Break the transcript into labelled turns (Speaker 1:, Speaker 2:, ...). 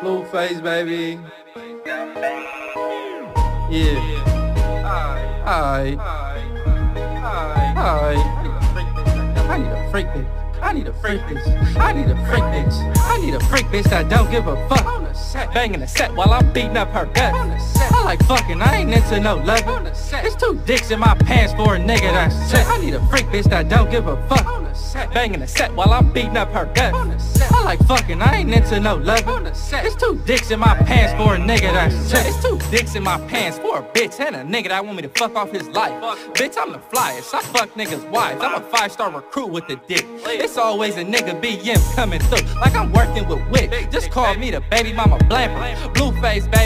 Speaker 1: Blueface, baby. Yeah. Alright. Alright. I need a freak bitch. I need a freak bitch. I need a freak bitch. I need a freak bitch that don't give a fuck. Banging the set bangin' a set while I'm beating up her gut. I like fucking, I ain't into no loving. It's two dicks in my pants for a nigga that's sick. I need a freak bitch that don't give a fuck. Banging the set while I'm beating up her gut. I like fucking, I ain't into no loving. It's two dicks in my pants for a nigga that's sick. It's two dicks in my pants for a bitch and a nigga that want me to fuck off his life. Bitch, I'm the flyest. I fuck niggas' wives. I'm a five star recruit with a dick. It's always a nigga BM coming through like I'm working with Wick. Just call me the baby mama blamper. Blueface, baby.